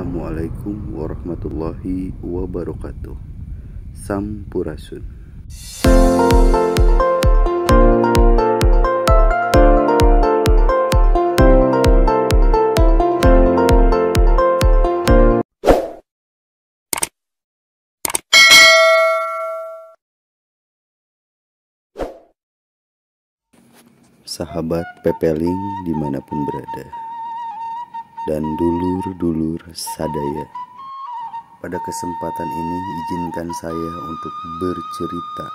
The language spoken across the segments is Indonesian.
Assalamualaikum warahmatullahi wabarakatuh. Sampurasun. Sahabat Pepeling di mana pun berada dan dulur-dulur sadaya. Pada kesempatan ini izinkan saya untuk bercerita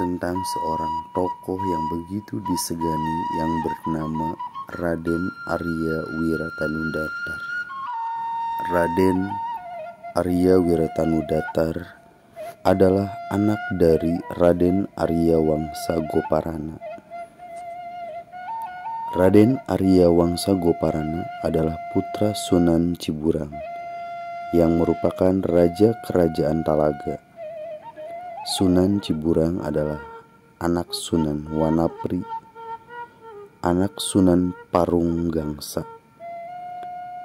tentang seorang tokoh yang begitu disegani yang bernama Raden Arya Wiratanudatar. Raden Arya Wiratanudatar adalah anak dari Raden Arya Wangsa Goparana Raden Arya Wangsa Goparana adalah putra Sunan Ciburang yang merupakan raja kerajaan Talaga. Sunan Ciburang adalah anak Sunan Wanapri, anak Sunan Parung Gangsa,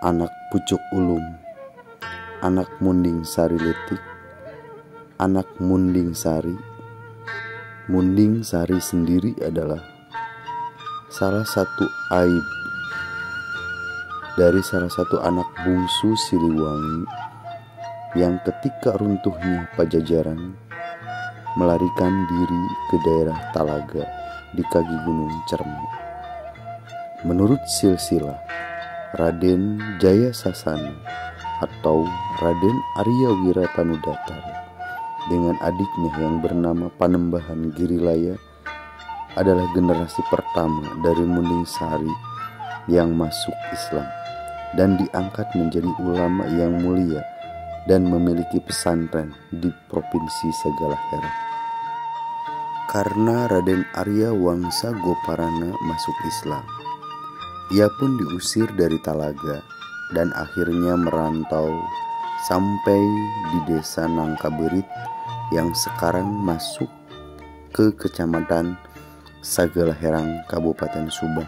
anak Pucuk Ulum, anak Munding Sari Letik, anak Munding Sari. Munding Sari sendiri adalah salah satu aib dari salah satu anak bungsu Siliwangi yang ketika runtuhnya Pajajaran melarikan diri ke daerah Talaga di kaki Gunung Cerme. Menurut silsilah, Raden Jaya Sasana atau Raden Arya Wiratanudatar dengan adiknya yang bernama Panembahan Girilaya adalah generasi pertama dari Muning Sari yang masuk Islam dan diangkat menjadi ulama yang mulia dan memiliki pesantren di provinsi Segala Hera. Karena Raden Arya Wangsa Goparana masuk Islam, ia pun diusir dari Talaga dan akhirnya merantau sampai di desa Nangkaberit yang sekarang masuk ke kecamatan Sagala Herang, Kabupaten Subang.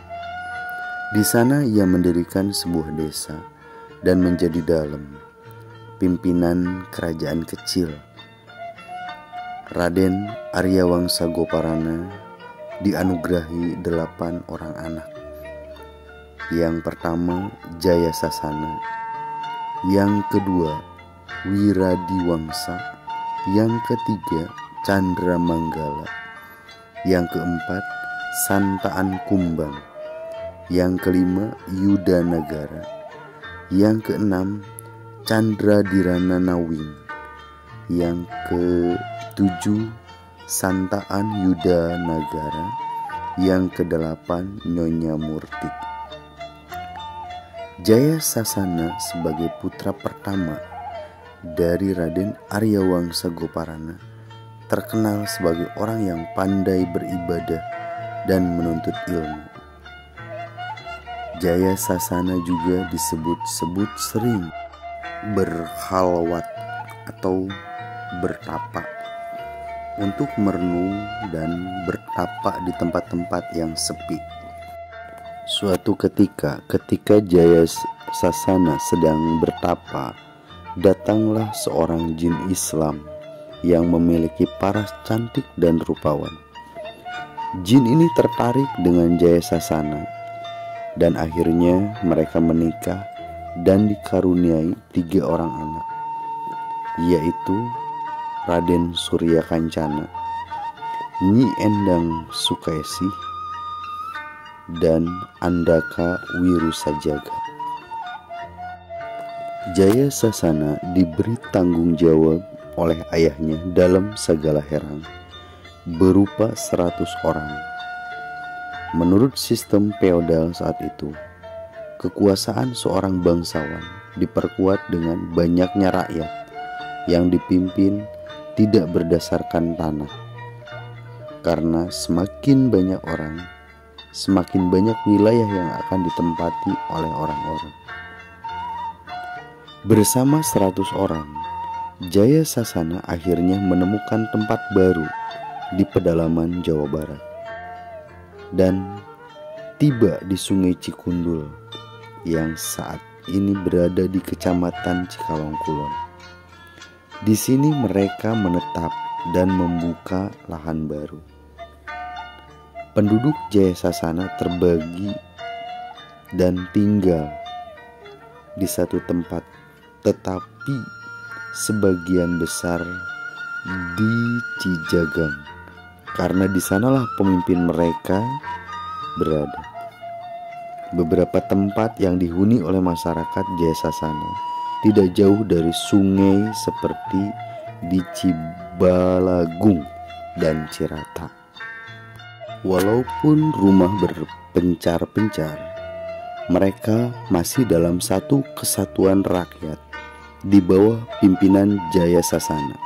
Di sana ia mendirikan sebuah desa dan menjadi dalam pimpinan kerajaan kecil. Raden Arya Wangsa Goparana dianugerahi delapan orang anak. Yang pertama Jaya Sasana, yang kedua Wiradiwangsa, yang ketiga Chandra Manggala, yang keempat, Santaan Kumbang. Yang kelima, Yuda Negara. Yang keenam, Chandra Dirana Nawing. Yang ketujuh, Santaan Yuda Negara. Yang kedelapan, Nyonya Murti. Jaya Sasana sebagai putra pertama dari Raden Aryawangsa Goparana terkenal sebagai orang yang pandai beribadah dan menuntut ilmu. Jaya Sasana juga disebut-sebut sering berhalwat atau bertapa untuk merenung dan bertapa di tempat-tempat yang sepi. Suatu ketika, ketika Jaya Sasana sedang bertapa, datanglah seorang jin Islam yang memiliki paras cantik dan rupawan. Jin ini tertarik dengan Jaya Sasana dan akhirnya mereka menikah dan dikaruniai tiga orang anak, yaitu Raden Surya Kancana, Nyi Endang Sukaisi, dan Andaka Wirusajaga. Jaya Sasana diberi tanggung jawab oleh ayahnya dalam segala herang berupa seratus orang. Menurut sistem feodal saat itu, kekuasaan seorang bangsawan diperkuat dengan banyaknya rakyat yang dipimpin tidak berdasarkan tanah. Karena semakin banyak orang, semakin banyak wilayah yang akan ditempati oleh orang-orang. Bersama seratus orang, Jaya Sasana akhirnya menemukan tempat baru di pedalaman Jawa Barat dan tiba di Sungai Cikundul yang saat ini berada di Kecamatan Cikalong Kulon. Di sini mereka menetap dan membuka lahan baru. Penduduk Jaya Sasana terbagi dan tinggal di satu tempat, tetapi sebagian besar di Cijagang, karena di sanalah pemimpin mereka berada. Beberapa tempat yang dihuni oleh masyarakat Jaya Sasana tidak jauh dari sungai seperti di Cibalagung dan Cirata. Walaupun rumah berpencar-pencar, mereka masih dalam satu kesatuan rakyat di bawah pimpinan Jaya Sasana.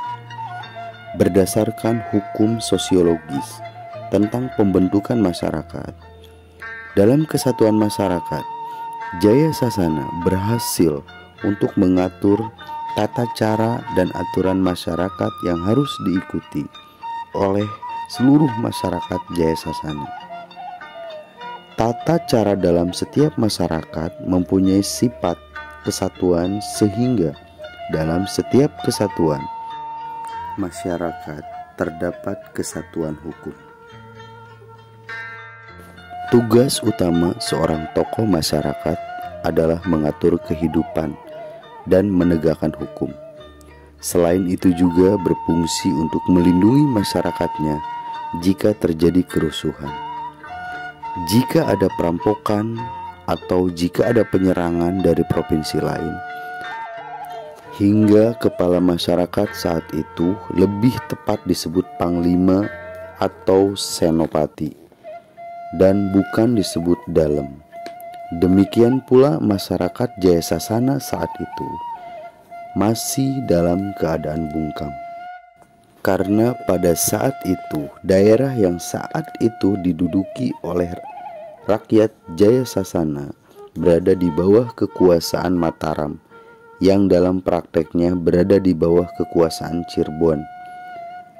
Berdasarkan hukum sosiologis tentang pembentukan masyarakat, dalam kesatuan masyarakat, Jaya Sasana berhasil untuk mengatur tata cara dan aturan masyarakat yang harus diikuti oleh seluruh masyarakat Jaya Sasana. Tata cara dalam setiap masyarakat mempunyai sifat kesatuan sehingga dalam setiap kesatuan masyarakat terdapat kesatuan hukum. Tugas utama seorang tokoh masyarakat adalah mengatur kehidupan dan menegakkan hukum. Selain itu juga berfungsi untuk melindungi masyarakatnya jika terjadi kerusuhan. Jika ada perampokan atau jika ada penyerangan dari provinsi lain, hingga kepala masyarakat saat itu lebih tepat disebut panglima atau senopati dan bukan disebut dalam. Demikian pula masyarakat Jaya Sasana saat itu masih dalam keadaan bungkam. Karena pada saat itu daerah yang saat itu diduduki oleh rakyat Jaya Sasana berada di bawah kekuasaan Mataram yang dalam prakteknya berada di bawah kekuasaan Cirebon.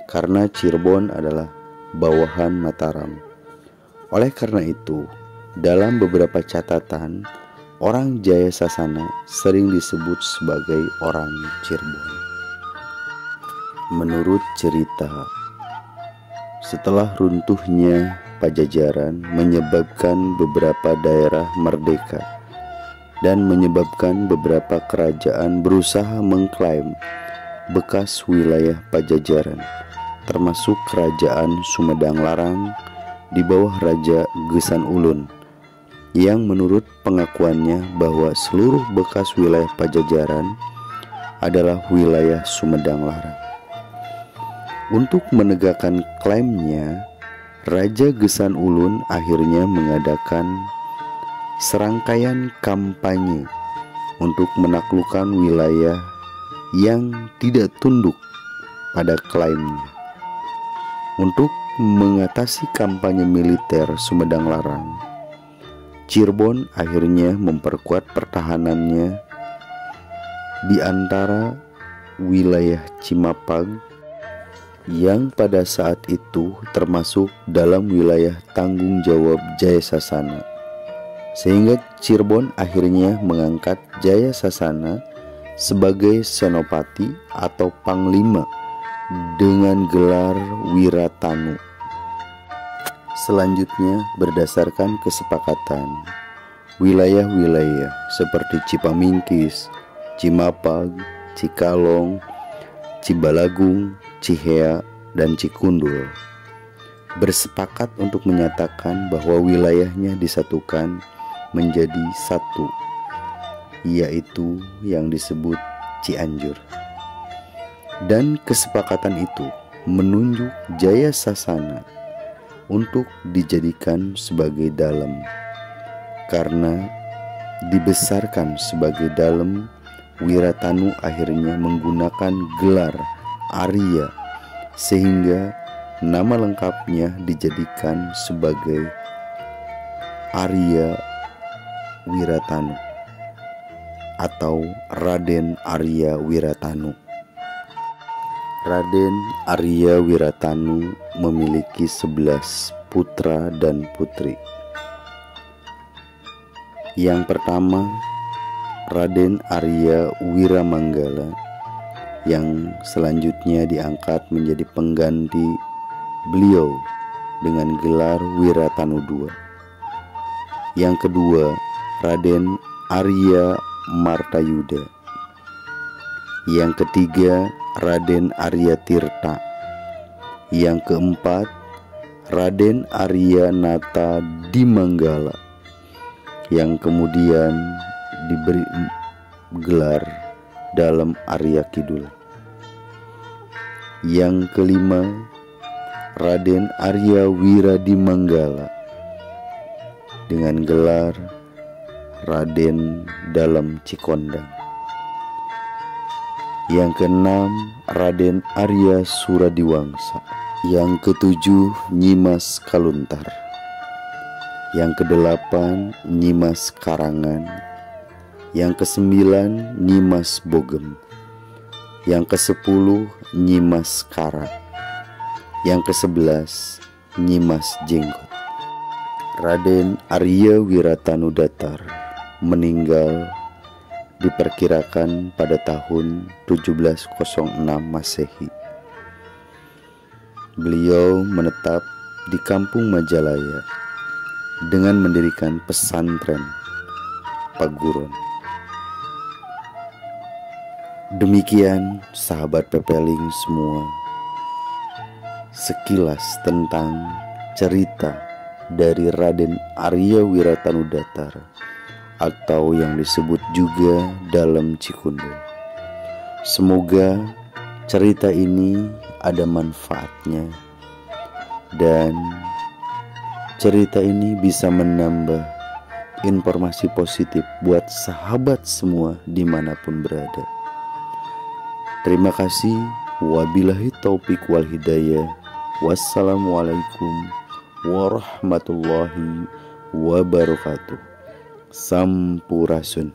Karena Cirebon adalah bawahan Mataram. Oleh karena itu, dalam beberapa catatan, orang Jaya Sasana sering disebut sebagai orang Cirebon. Menurut cerita, setelah runtuhnya Pajajaran menyebabkan beberapa daerah merdeka dan menyebabkan beberapa kerajaan berusaha mengklaim bekas wilayah Pajajaran, termasuk kerajaan Sumedang Larang, di bawah Raja Gesan Ulun yang menurut pengakuannya bahwa seluruh bekas wilayah Pajajaran adalah wilayah Sumedang Larang. Untuk menegakkan klaimnya, Raja Gesan Ulun akhirnya mengadakan serangkaian kampanye untuk menaklukkan wilayah yang tidak tunduk pada klaimnya. Untuk mengatasi kampanye militer Sumedang Larang, Cirebon akhirnya memperkuat pertahanannya di antara wilayah Cimapag yang pada saat itu termasuk dalam wilayah tanggung jawab Jaya Sasana. Sehingga Cirebon akhirnya mengangkat Jaya Sasana sebagai senopati atau panglima dengan gelar Wiratanu. Selanjutnya, berdasarkan kesepakatan, wilayah-wilayah seperti Cipamingkis, Cimapag, Cikalong, Cibalagung, Cihea, dan Cikundul bersepakat untuk menyatakan bahwa wilayahnya disatukan menjadi satu, yaitu yang disebut Cianjur. Dan kesepakatan itu menunjuk Jaya Sasana untuk dijadikan sebagai dalam karena dibesarkan sebagai dalam Wiratanu akhirnya menggunakan gelar Arya sehingga nama lengkapnya dijadikan sebagai Arya Wiratanu atau Raden Arya Wiratanu. Raden Arya Wiratanu memiliki 11 putra dan putri. Yang pertama Raden Arya Wiramanggala yang selanjutnya diangkat menjadi pengganti beliau dengan gelar Wiratanu II. Yang kedua, Raden Arya Martayuda. Yang ketiga, Raden Arya Tirta. Yang keempat, Raden Arya Nata Dimanggala. Yang kemudian diberi gelar dalam Arya Kidul. Yang kelima, Raden Arya Wiradimanggala dengan gelar Raden dalam Cikondang. Yang keenam, Raden Arya Suradiwangsa. Yang ketujuh, Nyimas Kaluntar. Yang kedelapan, Nyimas Karangan yang kesembilan Nyimas Bogem, yang kesepuluh Nyimas Kara, yang kesebelas Nyimas Jenggot. Raden Arya Wiratanu Datar meninggal diperkirakan pada tahun 1706 Masehi. Beliau menetap di kampung Majalaya dengan mendirikan pesantren Paguron. Demikian sahabat pepeling semua Sekilas tentang cerita dari Raden Arya Wiratanudatar Atau yang disebut juga dalam Cikundo Semoga cerita ini ada manfaatnya Dan cerita ini bisa menambah informasi positif buat sahabat semua di mana pun berada. Terima kasih. Wabillahi taufik wal hidayah. Wassalamualaikum warahmatullahi wabarakatuh. Sampurasun.